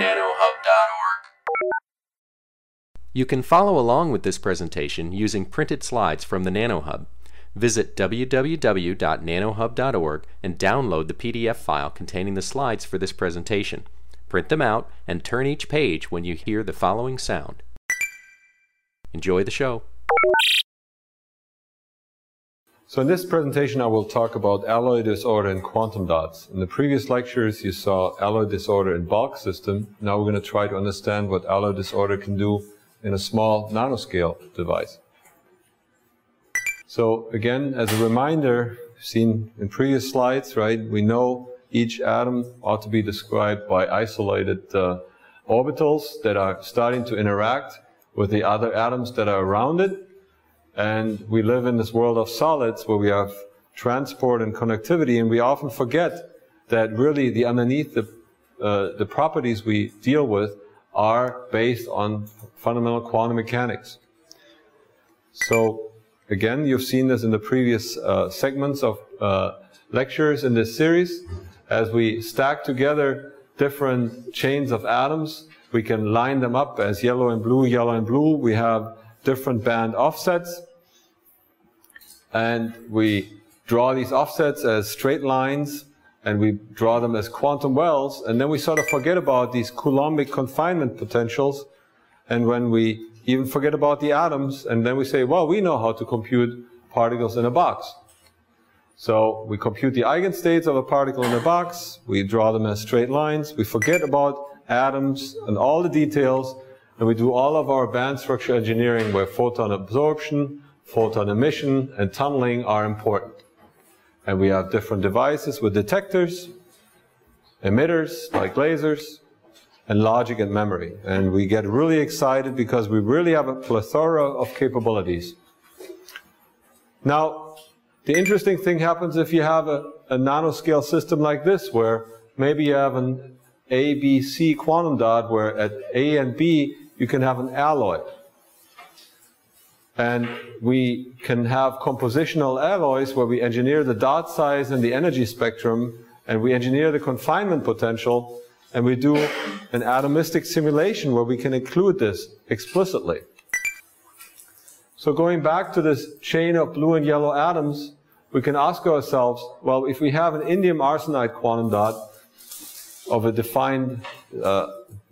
www.nanohub.org. You can follow along with this presentation using printed slides from the NanoHub. Visit www.nanohub.org and download the PDF file containing the slides for this presentation. Print them out and turn each page when you hear the following sound. Enjoy the show. So in this presentation I will talk about alloy disorder in quantum dots. In the previous lectures you saw alloy disorder in bulk system. Now we're going to try to understand what alloy disorder can do in a small nanoscale device. So again, as a reminder, seen in previous slides, right, we know each atom ought to be described by isolated uh, orbitals that are starting to interact with the other atoms that are around it. And we live in this world of solids where we have transport and connectivity, and we often forget that really the underneath the, uh, the properties we deal with are based on fundamental quantum mechanics. So again, you've seen this in the previous uh, segments of uh, lectures in this series. As we stack together different chains of atoms, we can line them up as yellow and blue, yellow and blue. We have different band offsets. And we draw these offsets as straight lines and we draw them as quantum wells. And then we sort of forget about these Coulombic confinement potentials. And when we even forget about the atoms, and then we say, well, we know how to compute particles in a box. So we compute the eigenstates of a particle in a box, we draw them as straight lines, we forget about atoms and all the details, and we do all of our band structure engineering where photon absorption, photon emission, and tunneling are important. And we have different devices with detectors, emitters like lasers, and logic and memory. And we get really excited because we really have a plethora of capabilities. Now, the interesting thing happens if you have a, a nanoscale system like this, where maybe you have an A, B, C quantum dot, where at A and B you can have an alloy. And we can have compositional alloys where we engineer the dot size and the energy spectrum, and we engineer the confinement potential, and we do an atomistic simulation where we can include this explicitly. So going back to this chain of blue and yellow atoms, we can ask ourselves, well, if we have an indium arsenide quantum dot of a defined uh,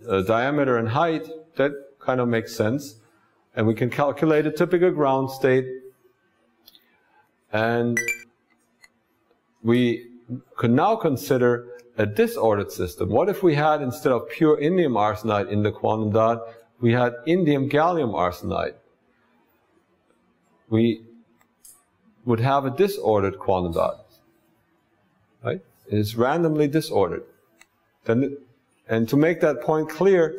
uh, diameter and height, that kind of makes sense. And we can calculate a typical ground state. And we could now consider a disordered system. What if we had, instead of pure indium arsenide in the quantum dot, we had indium gallium arsenide? We would have a disordered quantum dot. Right? It is randomly disordered. Then, and to make that point clear,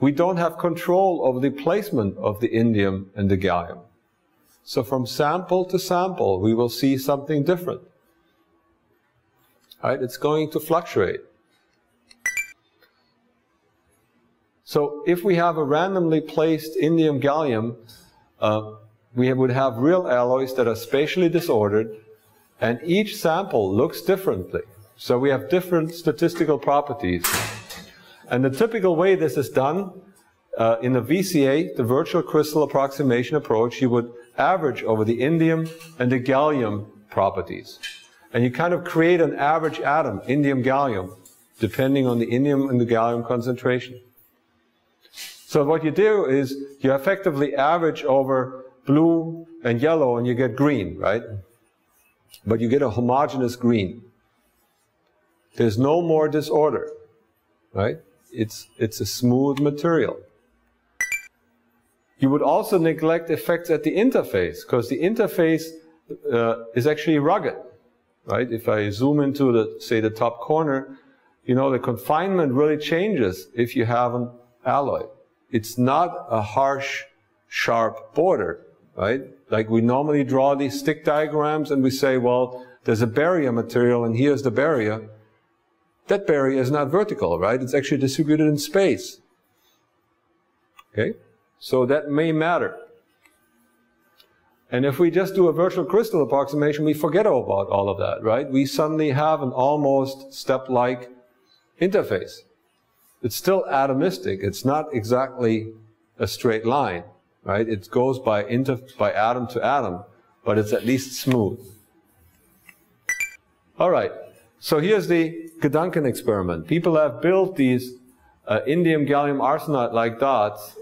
we don't have control over the placement of the indium and the gallium. So from sample to sample, we will see something different. Right? It's going to fluctuate. So if we have a randomly placed indium gallium, uh, we would have real alloys that are spatially disordered, and each sample looks differently. So we have different statistical properties. And the typical way this is done, uh, in the VCA, the virtual crystal approximation approach, you would average over the indium and the gallium properties. And you kind of create an average atom, indium gallium, depending on the indium and the gallium concentration. So what you do is you effectively average over blue and yellow and you get green, right? But you get a homogeneous green. There's no more disorder, right? It's, it's a smooth material. You would also neglect effects at the interface, because the interface uh, is actually rugged, right? If I zoom into the, say, the top corner, you know, the confinement really changes if you have an alloy. It's not a harsh, sharp border right? Like we normally draw these stick diagrams and we say, well, there's a barrier material and here's the barrier. That barrier is not vertical, right? It's actually distributed in space. Okay? So that may matter. And if we just do a virtual crystal approximation, we forget about all of that, right? We suddenly have an almost step-like interface. it's still atomistic. It's not exactly a straight line, right? It goes by, by atom to atom, but it's at least smooth. All right, so here's the Gedanken experiment. People have built these uh, indium gallium arsenide-like dots,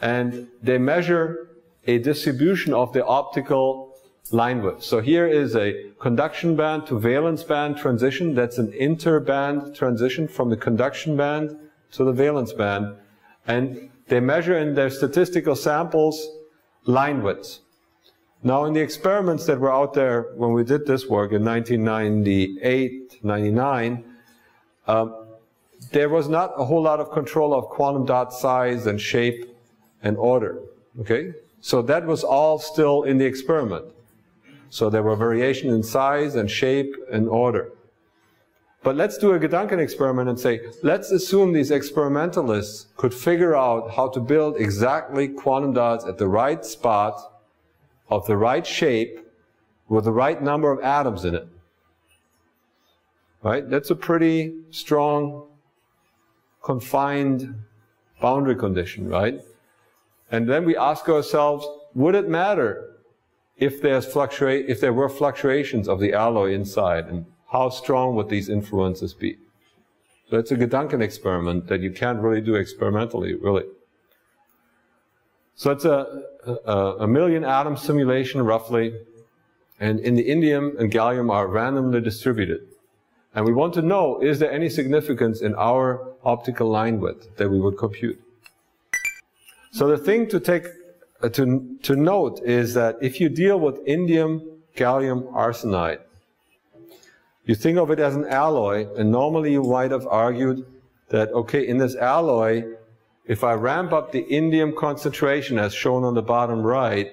and they measure a distribution of the optical line width. So here is a conduction band to valence band transition. That's an interband transition from the conduction band to the valence band. And they measure in their statistical samples line widths. Now in the experiments that were out there when we did this work in 1998, 99, um, there was not a whole lot of control of quantum dot size and shape and order. Okay? So that was all still in the experiment. So there were variation in size and shape and order. But let's do a Gedanken experiment and say, let's assume these experimentalists could figure out how to build exactly quantum dots at the right spot, of the right shape, with the right number of atoms in it. Right? That's a pretty strong, confined boundary condition, right? And then we ask ourselves, would it matter if there's fluctuate, if there were fluctuations of the alloy inside, and how strong would these influences be? So it's a Gedanken experiment that you can't really do experimentally, really. So it's a, a, a million atom simulation roughly, and in the indium and gallium are randomly distributed. And we want to know, is there any significance in our optical line width that we would compute? So the thing to take uh, to, to note is that if you deal with indium gallium arsenide, you think of it as an alloy, and normally you might have argued that, okay, in this alloy, if I ramp up the indium concentration as shown on the bottom right,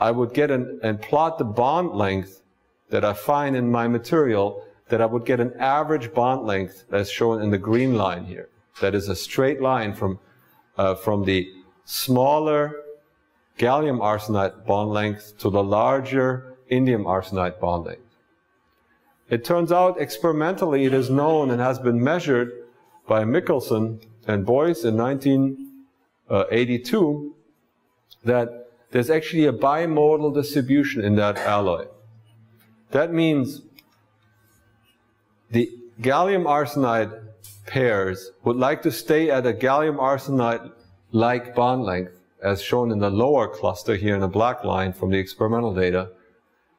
I would get an, and plot the bond length that I find in my material, that I would get an average bond length as shown in the green line here. That is a straight line from, uh, from the smaller gallium arsenide bond length to the larger indium arsenide bond length. It turns out experimentally it is known and has been measured by Mikkelsen and Boyce in 1982 uh, that there's actually a bimodal distribution in that alloy. That means the gallium arsenide pairs would like to stay at a gallium arsenide like bond length, as shown in the lower cluster here in the black line from the experimental data.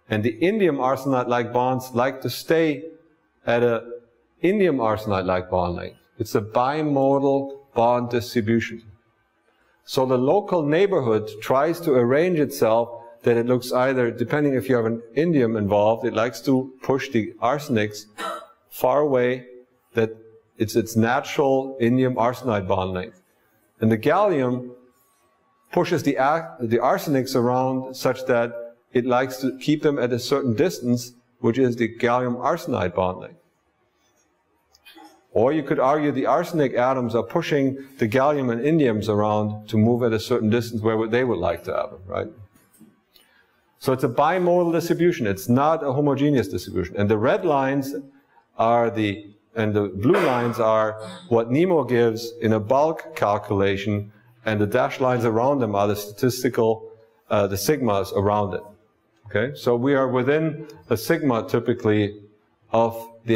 And the indium arsenide-like bonds like to stay at a indium arsenide-like bond length. It's a bimodal bond distribution. So the local neighborhood tries to arrange itself that it looks either, depending if you have an indium involved, it likes to push the arsenics far away that it's its natural indium arsenide bond length. And the gallium pushes the, the arsenics around such that it likes to keep them at a certain distance, which is the gallium arsenide bond length. Or you could argue the arsenic atoms are pushing the gallium and indiums around to move at a certain distance where they would like to have them, right? So it's a bimodal distribution. It's not a homogeneous distribution. And the red lines are the and the blue lines are what NEMO gives in a bulk calculation, and the dashed lines around them are the statistical, uh, the sigmas around it. Okay, so we are within a sigma typically of the